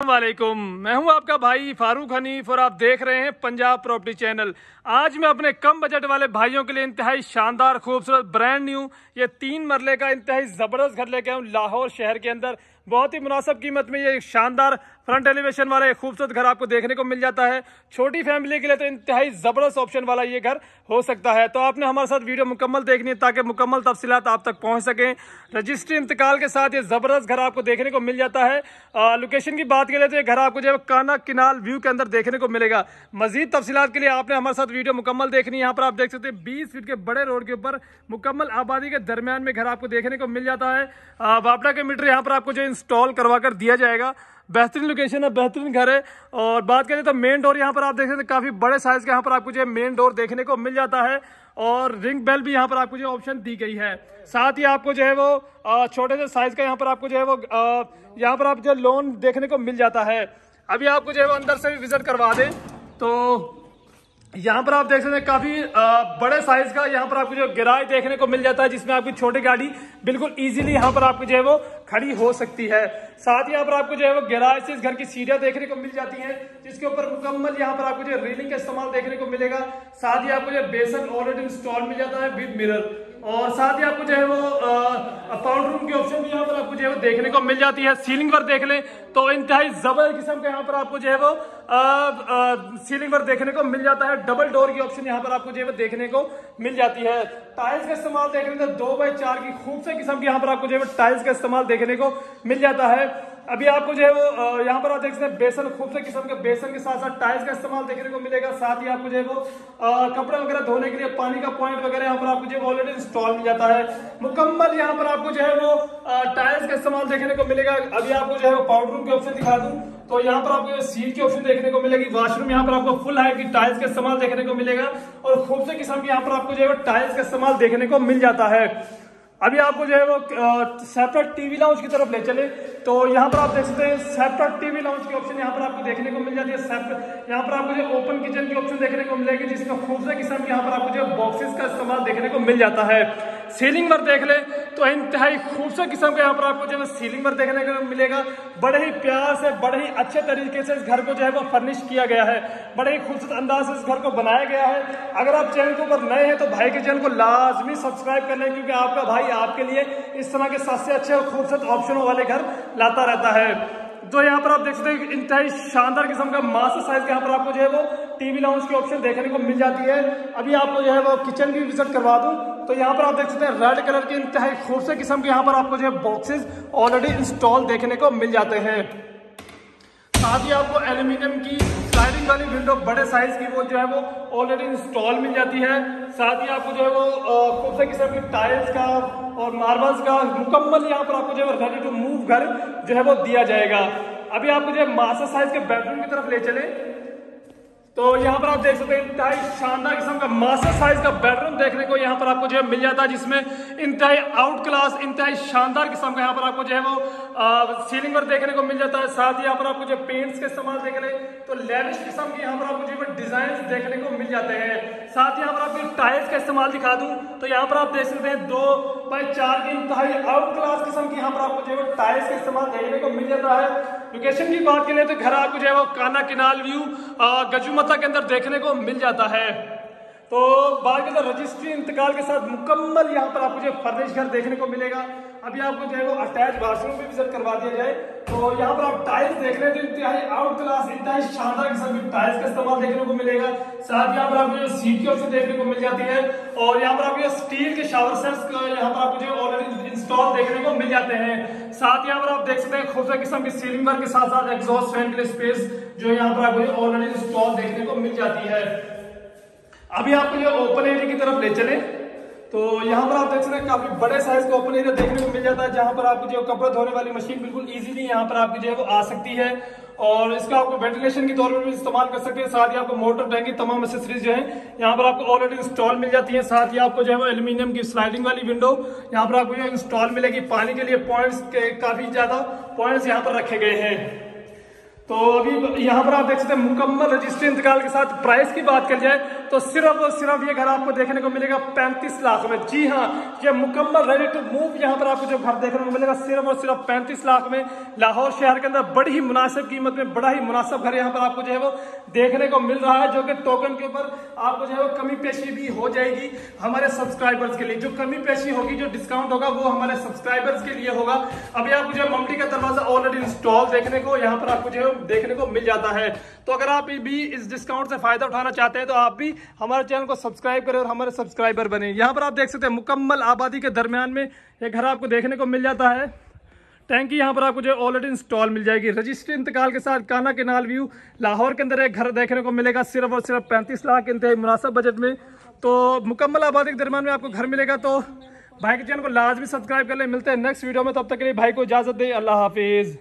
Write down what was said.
वालेकुम मैं हूँ आपका भाई फारूक हनीफ और आप देख रहे हैं पंजाब प्रॉपर्टी चैनल। आज मैं अपने कम बजट वाले भाइयों के लिए इंतहाई शानदार, खूबसूरत ब्रांड न्यू ये तीन मरले का इंतहाई ज़बरदस्त घर लेके आऊँ लाहौर शहर के अंदर। बहुत ही मुनासिब कीमत में ये शानदार फ्रंट एलिवेशन वाला, एक खूबसूरत घर आपको देखने को मिल जाता है। छोटी फैमिली के लिए तो इंतहाई ज़बरदस्त ऑप्शन वाला ये घर हो सकता है। तो आपने हमारे साथ वीडियो मुकम्मल देखनी है ताकि मुकम्मल तफसीत आप तक पहुँच सकें। रजिस्ट्री इंतकाल के साथ ये ज़बरदस्त घर आपको देखने को मिल जाता है। लोकेशन की बात करें तो ये घर आपको जो है काना किनाल व्यू के अंदर देखने को मिलेगा। मजीद तफसीत के लिए आपने हमारे साथ वीडियो मुकम्मल देखनी है यहाँ पर आप देख सकते हैं बीस फीट के बड़े रोड के ऊपर मुकम्मल आबादी के दरमियान में घर आपको देखने को मिल जाता है। वापड़ा के मीटर यहाँ पर आपको जो इंस्टॉल करवा कर दिया जाएगा। बेहतरीन लोकेशन है, बेहतरीन घर है। और बात करें तो मेन डोर यहाँ पर आप देख सकते हैं, काफ़ी बड़े साइज़ का यहाँ पर आपको जो मेन डोर देखने को मिल जाता है। और रिंग बेल भी यहाँ पर आपको जो ऑप्शन दी गई है। साथ ही आपको जो है वो छोटे से साइज़ का यहाँ पर आपको जो है वो यहाँ पर आप जो लोन देखने को मिल जाता है। अभी आपको जो है वो अंदर से भी विज़िट करवा दें। तो यहाँ पर आप देख सकते हैं काफ़ी बड़े साइज़ का यहाँ पर आपको जो गिराज देखने को मिल जाता है, जिसमें आपकी छोटी गाड़ी बिल्कुल इजीली यहाँ पर आपको जो है वो खड़ी हो सकती है। साथ ही यहाँ पर आपको जो है वो गिराज से इस घर की सीढ़ियाँ देखने को मिल जाती हैं, जिसके ऊपर मुकम्मल यहाँ पर आपको जो रेलिंग का इस्तेमाल देखने को मिलेगा। साथ ही आपको जो बेसन ऑलरेडी इंस्टॉल मिल जाता है विद मिरर और साथ ही आपको जो है वो पाउडर रूम के ऑप्शन भी है वो देखने को मिल जाती है। सीलिंग वर्क देख लें तो इंतहाई जबर किस्म का यहाँ पर आपको जो है वो सीलिंग वर्क देखने को मिल जाता है। डबल डोर की ऑप्शन यहाँ पर आपको जो है देखने को मिल जाती है। टाइल्स का इस्तेमाल देख लें तो दो बाई चार की खूबसूरत किस्म की यहाँ पर आपको जो है टाइल्स का इस्तेमाल देखने को मिल जाता है। अभी आपको जो है वो यहाँ पर आप देख सकते हैं, बेसन खूबसूरत किस्म के बेसन के साथ साथ टाइल्स का इस्तेमाल देखने को मिलेगा। साथ ही आपको जो है वो कपड़े वगैरह धोने के लिए, पानी का पॉइंट वगैरह यहाँ पर आपको जो है ऑलरेडी इंस्टॉल मिल जाता है। मुकम्मल यहाँ पर आपको जो है वो टाइल्स का इस्तेमाल देखने को मिलेगा। अभी आपको जो है वो पाउडर रूम की ऑप्शन दिखा दूँ तो यहाँ पर आपको सीट की ऑप्शन देखने को मिलेगी। वॉशरूम यहाँ पर आपको फुल हाइट की टाइल्स का इस्तेमाल देखने को मिलेगा और खूबसूरत किस्म की यहाँ पर आपको जो है टाइल्स का इस्तेमाल देखने को मिल जाता है। अभी आपको जो है वो सेपरेट टीवी लाउंज की तरफ़ ले चले। तो यहाँ पर आप देख सकते हैं सेपरेट टीवी लाउंज की ऑप्शन यहाँ पर आपको देखने को मिल जाती है। सेपरेट यहाँ पर आपको जो ओपन किचन की ऑप्शन देखने को मिलेगी, जिसमें खूबसूरत किस्म यहाँ पर आपको जो बॉक्सेस का इस्तेमाल देखने को मिल जाता है। सीलिंग वर्क देख ले तो इंतहाई खूबसूरत किस्म का यहाँ पर आपको जो है सीलिंग वर्क देखने को मिलेगा। बड़े ही प्यार से, बड़े ही अच्छे तरीके से इस घर को जो है वो फर्निश किया गया है। बड़े ही खूबसूरत अंदाज से इस घर को बनाया गया है। अगर आप चैनल के ऊपर नए हैं तो भाई के चैनल को लाजमी सब्सक्राइब कर लें, क्योंकि आपका भाई आपके लिए इस तरह के सबसे अच्छे और खूबसूरत ऑप्शनों वाले घर लाता रहता है। जो यहाँ पर आप देख सकते हैं इंतहाई शानदार किस्म का मास्टर साइज़ का यहाँ पर आपको जो है वो टीवी लाउंज की ऑप्शन देखने को मिल जाती है। अभी आपको जो है वो किचन भी विज़िट करवा दूँ तो यहाँ पर आप देख सकते हैं रेड कलर की इंतहाई खूबसूरत किस्म के यहाँ पर आपको जो है बॉक्सेस ऑलरेडी इंस्टॉल देखने को मिल जाते हैं। साथ ही आपको एल्यूमिनियम की स्लाइडिंग वाली विंडो बड़े साइज़ की वो जो है वो ऑलरेडी इंस्टॉल मिल जाती है। साथ ही आपको जो है वो खूबसूरत किस्म की टाइल्स का और मार्बल्स का मुकम्मल यहाँ पर आपको जो है रेडी टू मूव घर जो है वो दिया जाएगा। अभी आपको जो है मास्टर साइज़ के बेडरूम की तरफ़ ले चले। तो यहाँ पर आप देख सकते हैं, इंतहाई शानदार किस्म का मास्टर साइज़ का बेडरूम देखने को यहाँ पर आपको जो है मिल जाता है, जिसमें इंतहाई आउट क्लास इंतहाई शानदार किस्म का यहाँ पर आपको जो है वो सीलिंग पर देखने को मिल जाता है। साथ ही यहाँ पर आपको जो पेंट्स के इस्तेमाल देख ले तो लेविश किस्म की यहाँ पर आपको जो है डिज़ाइन देखने को मिल जाते हैं। साथ ही यहाँ पर आपको टाइल्स का इस्तेमाल दिखा दूँ तो यहाँ पर आप देख सकते हैं, दो बाई चार की इंतहाई आउट क्लास किस्म की यहाँ पर आपको जो है टाइल्स का इस्तेमाल देखने को मिल जाता है। लोकेशन की बात करें तो घर आपको जो है वो काना किनाल व्यू गजुमत के अंदर देखने को मिल जाता है। तो बाद के रजिस्ट्री, इंतकाल के साथ मुकम्मल यहाँ पर आप मुझे फर्निश घर देखने को मिलेगा। अभी आपको जो है, वो अटैच बाथरूम भी विज़िट करवा दिया जाए। तो यहाँ पर आप टाइल्स देख रहे हैं। तो आउट क्लास इंतहाई शानदार किस्म की टाइल्स का इस्तेमाल देखने को मिलेगा। साथ यहाँ पर आपको जो सीट की ऑप्शन देखने को मिल जाती है। और यहाँ पर आपको स्टील के शावर सेट्स यहाँ पर आपको जो ऑलरेडी इंस्टॉल देखने को मिल जाते हैं। साथ यहाँ पर आप देख सकते हैं खूबसूरत किस्म की सीलिंग वर्क के साथ साथ एग्जॉस्ट फ़ैन के स्पेस जो यहाँ पर आपको ऑलरेडी इंस्टॉल देखने को मिल जाती है। अभी आपको जो ओपन एरिया की तरफ़ ले चले। तो यहाँ पर आप देख सकते हैं काफ़ी बड़े साइज़ का ओपन एरिया देखने को मिल जाता है, जहाँ पर आपको जो कपड़े धोने वाली मशीन बिल्कुल इजीली यहाँ पर आपकी जो है वो आ सकती है। और इसका आपको वेंटिलेशन के तौर पर भी इस्तेमाल कर सकते हैं, साथ ही आपको मोटर टैंक तमाम एसेसरीज जो है, यहाँ पर आपको ऑलरेडी इंस्टॉल मिल जाती है। साथ ही आपको जो है वो एल्यूमिनियम की स्लाइडिंग वाली विंडो यहाँ पर आपको इंस्टॉल मिलेगी। पानी के लिए पॉइंट्स के काफ़ी ज़्यादा पॉइंट्स यहाँ पर रखे गए हैं। तो अभी यहाँ पर आप देख सकते हैं, मुकम्मल रजिस्ट्री इंतकाल के साथ प्राइस की बात कर जाए तो सिर्फ़ और सिर्फ़ ये घर आपको देखने को मिलेगा पैंतीस लाख में। जी हाँ ये मुकम्मल रेडी टू मूव यहाँ पर आपको जो घर देखने को मिलेगा, सिर्फ़ और सिर्फ़ पैंतीस लाख में। लाहौर शहर के अंदर बड़ी ही मुनासिब कीमत में, बड़ा ही मुनासिब घर यहाँ पर आपको जो है वो देखने को मिल रहा है, जो कि टोकन के ऊपर आपको जो है वो कमी पेशी भी हो जाएगी हमारे सब्सक्राइबर्स के लिए। जो कमी पेशी होगी, जो डिस्काउंट होगा, वो हमारे सब्सक्राइबर्स के लिए होगा। अभी आपको जो मंडी का दरवाज़ा ऑलरेडी इंस्टॉल देखने को, यहाँ पर आपको जो है देखने को मिल जाता है। तो अगर आप भी इस डिस्काउंट से फ़ायदा उठाना चाहते हैं तो आप भी हमारे चैनल को सब्सक्राइब करें और हमारे सब्सक्राइबर बने। यहाँ पर आप देख सकते हैं, मुकम्मल आबादी के दरमियान में ये घर आपको देखने को मिल जाता है। टैंकी यहाँ पर आपको जो ऑलरेडी इंस्टॉल मिल जाएगी। रजिस्ट्री इंतकाल के साथ काना के नाल व्यू लाहौर के अंदर एक घर देखने को मिलेगा, सिर्फ़ और सिर्फ़ पैंतीस लाख के इंतहा मुनासब बजट में। तो मुकम्मल आबादी के दरमियान में आपको घर मिलेगा तो भाई के चैनल को लाजमी सब्सक्राइब कर ले। मिलते हैं नेक्स्ट वीडियो में, तब तक के लिए भाई को इजाज़त दे। अल्लाह हाफिज़।